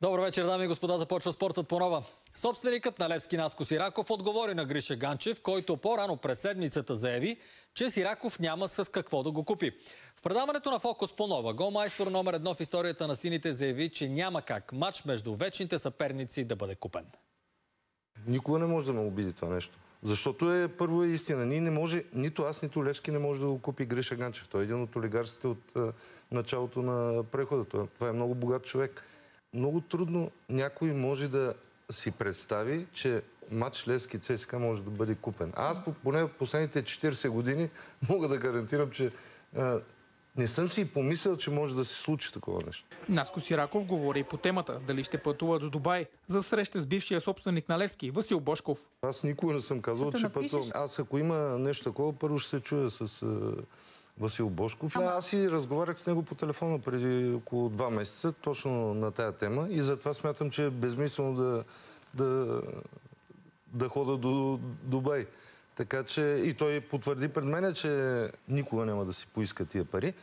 Добър вечер, дами и господа. Започва спортът по нова. Собственикът на Левски Наско Сираков отговори на Гриша Ганчев, който по-рано през седмицата заяви, че Сираков няма с какво да го купи. В предаването на Фокус по нова, голмайстор номер едно в историята на сините заяви, че няма как матч между вечните съперници да бъде купен. Никога не може да ме обиди това нещо. Защото е първо е истина. Ние не може, нито аз, нито Левски не може да го купи Гриша Ганчев. Той е един от олигарсите от а, началото на прехода. Това е много богат човек. Много трудно някой може да си представи, че матч Левски ЦСКА може да бъде купен. Аз по- поне в последните 40 години мога да гарантирам, че а, не съм си и помислял, че може да се случи такова нещо. Наско Сираков говори и по темата дали ще пътува до Дубай за среща с бившия собственик на Левски Васил Бошков. Аз никога не съм казал, Като че напишеш- пътувам. Аз ако има нещо такова, първо ще се чуя с Васил Бошков. Ама- Аз и разговарях с него по телефона преди около два месеца, точно на тая тема. И затова смятам, че е безмислено да, да, да хода до Дубай. Така че и той потвърди пред мен, че никога няма да си поиска тия пари.